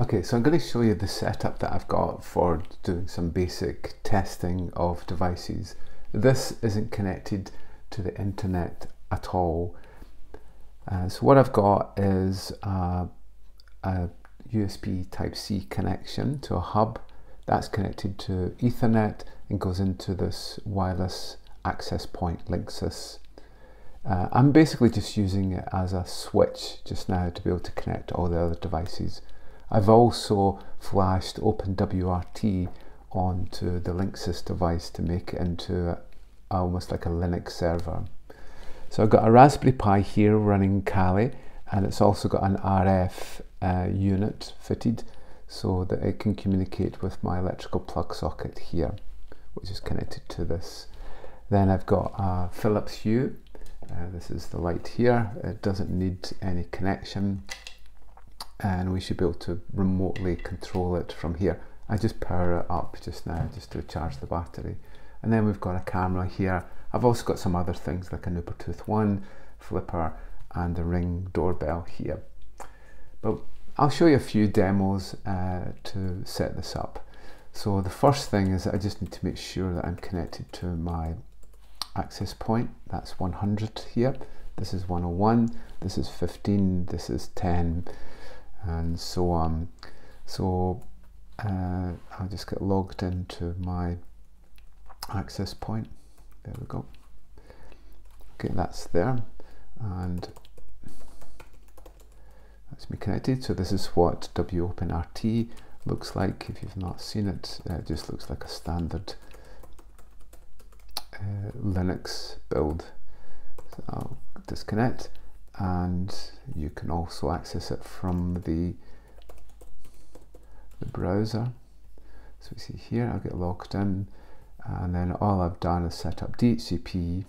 Okay, so I'm going to show you the setup that I've got for doing some basic testing of devices. This isn't connected to the internet at all. Uh, so what I've got is a, a USB Type-C connection to a hub that's connected to Ethernet and goes into this wireless access point, Linksys. Uh, I'm basically just using it as a switch just now to be able to connect all the other devices. I've also flashed OpenWRT onto the Linksys device to make it into a, almost like a Linux server. So I've got a Raspberry Pi here running Kali and it's also got an RF uh, unit fitted so that it can communicate with my electrical plug socket here which is connected to this. Then I've got a Philips Hue, uh, this is the light here, it doesn't need any connection and we should be able to remotely control it from here. I just power it up just now just to charge the battery. And then we've got a camera here. I've also got some other things like an Ubertooth 1, flipper and a ring doorbell here. But I'll show you a few demos uh, to set this up. So the first thing is I just need to make sure that I'm connected to my access point. That's 100 here. This is 101, this is 15, this is 10, and so on. So uh, I'll just get logged into my access point. There we go. Okay, that's there, and that's me connected. So this is what WOpenRT looks like. If you've not seen it, it just looks like a standard uh, Linux build. So I'll disconnect and you can also access it from the, the browser. So we see here, I'll get logged in and then all I've done is set up DHCP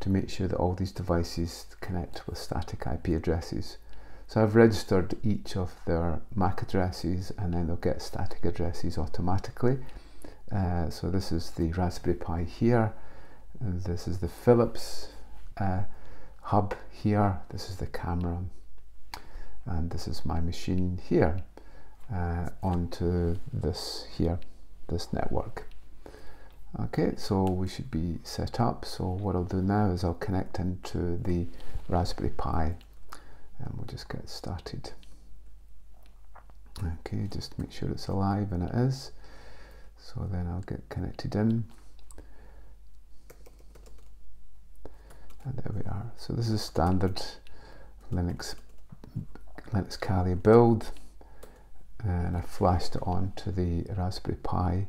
to make sure that all these devices connect with static IP addresses. So I've registered each of their MAC addresses and then they'll get static addresses automatically. Uh, so this is the Raspberry Pi here, this is the Philips uh, hub here, this is the camera, and this is my machine here uh, onto this here, this network. Okay, so we should be set up. So what I'll do now is I'll connect into the Raspberry Pi and we'll just get started. Okay, just make sure it's alive and it is. So then I'll get connected in. And there we are. So this is a standard Linux Linux Kali build and I flashed it onto the Raspberry Pi.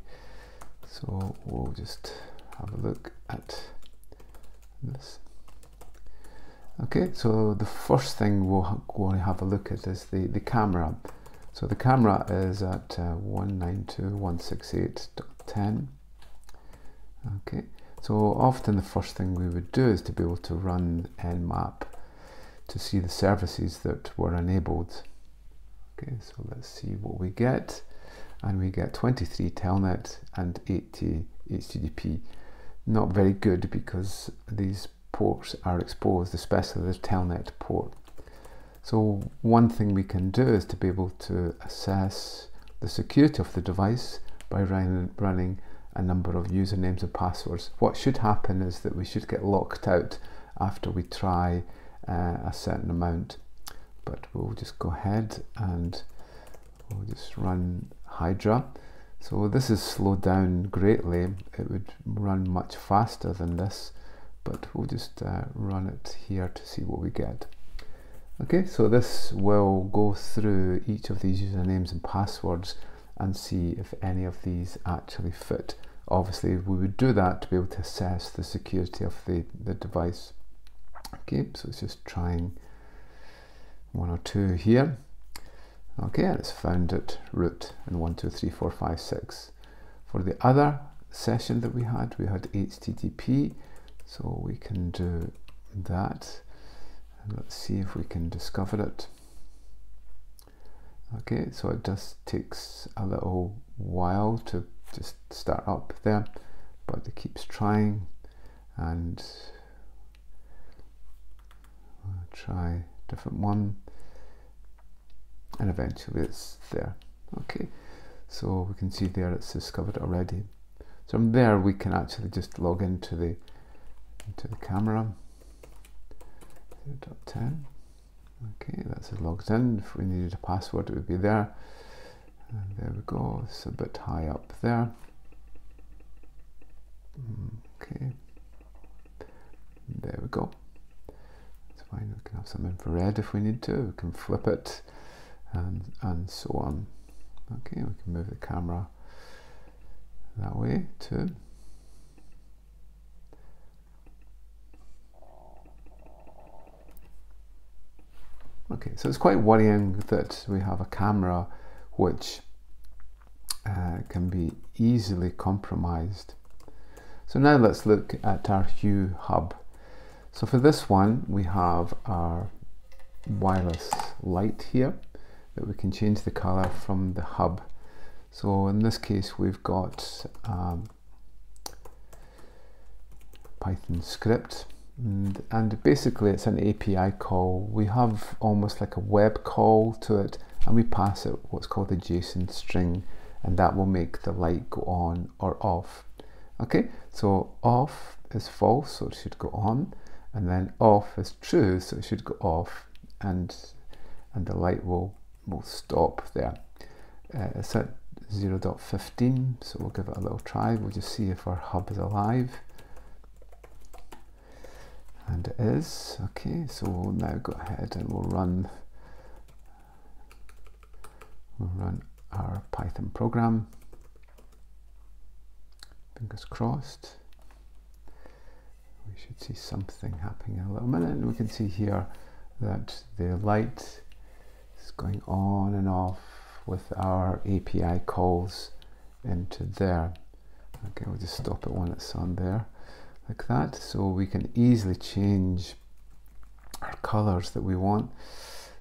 So we'll just have a look at this. Okay, so the first thing we'll go and have a look at is the, the camera. So the camera is at uh, 192.168.10. Okay, so often the first thing we would do is to be able to run nmap to see the services that were enabled. Okay, so let's see what we get. And we get 23 telnet and 80 HTTP. Not very good because these ports are exposed, especially the telnet port. So one thing we can do is to be able to assess the security of the device by running, running a number of usernames and passwords. What should happen is that we should get locked out after we try uh, a certain amount. But we'll just go ahead and we'll just run Hydra. So this is slowed down greatly. It would run much faster than this, but we'll just uh, run it here to see what we get. Okay, so this will go through each of these usernames and passwords and see if any of these actually fit. Obviously, we would do that to be able to assess the security of the, the device. Okay, so it's just trying one or two here. Okay, and it's found it root in one, two, three, four, five, six. For the other session that we had, we had HTTP, so we can do that. And let's see if we can discover it. Okay, so it just takes a little while to just start up there, but it keeps trying and I'll try different one. and eventually it's there. Okay, so we can see there it's discovered already. So from there we can actually just log into the into the camera. 0.10. Okay, that's logged in. If we needed a password, it would be there. And there we go. It's a bit high up there. Okay. There we go. It's fine. We can have some infrared if we need to. We can flip it and and so on. Okay, we can move the camera that way too. Okay, so it's quite worrying that we have a camera which uh, can be easily compromised. So now let's look at our Hue hub. So for this one, we have our wireless light here that we can change the color from the hub. So in this case, we've got um, Python script and, and basically it's an API call. We have almost like a web call to it and we pass it what's called a JSON string and that will make the light go on or off. Okay, so off is false, so it should go on, and then off is true, so it should go off, and and the light will will stop there. Uh, it's at 0.15, so we'll give it a little try. We'll just see if our hub is alive and it is okay so we'll now go ahead and we'll run we'll run our Python program. Fingers crossed. We should see something happening in a little minute and we can see here that the light is going on and off with our API calls into there. Okay we'll just stop it when it's on there like that. So we can easily change our colors that we want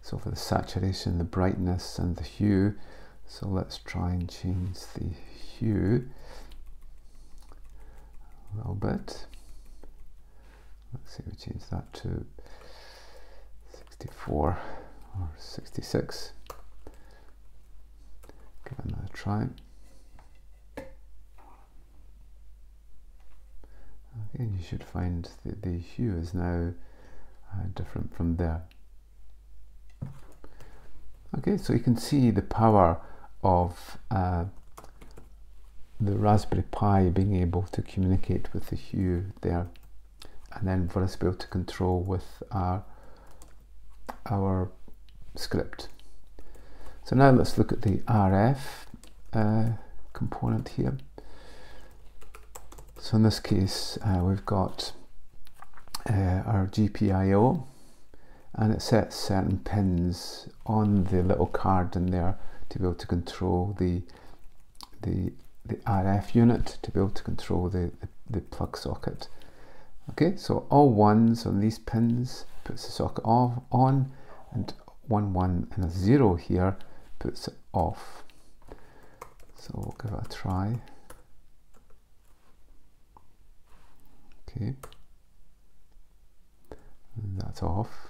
so for the saturation the brightness and the hue. So let's try and change the hue a little bit. Let's see if we change that to 64 or 66 give another try. And you should find that the hue is now uh, different from there. Okay, so you can see the power of uh, the Raspberry Pi being able to communicate with the hue there and then for us to be able to control with our, our script. So now let's look at the RF uh, component here. So in this case, uh, we've got uh, our GPIO and it sets certain pins on the little card in there to be able to control the the the RF unit to be able to control the, the, the plug socket. Okay, so all ones on these pins puts the socket off on and one one and a zero here puts it off. So we'll give it a try. okay that's off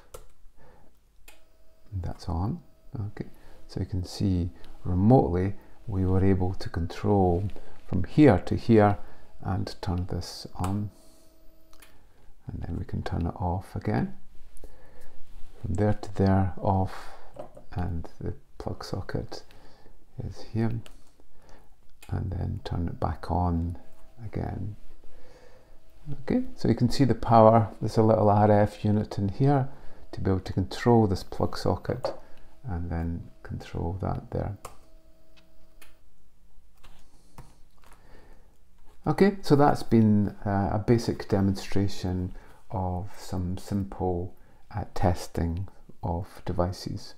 that's on. Okay. So you can see remotely we were able to control from here to here and turn this on. And then we can turn it off again. From there to there off and the plug socket is here. And then turn it back on again. Okay, so you can see the power. There's a little RF unit in here to be able to control this plug socket and then control that there. Okay, so that's been uh, a basic demonstration of some simple uh, testing of devices.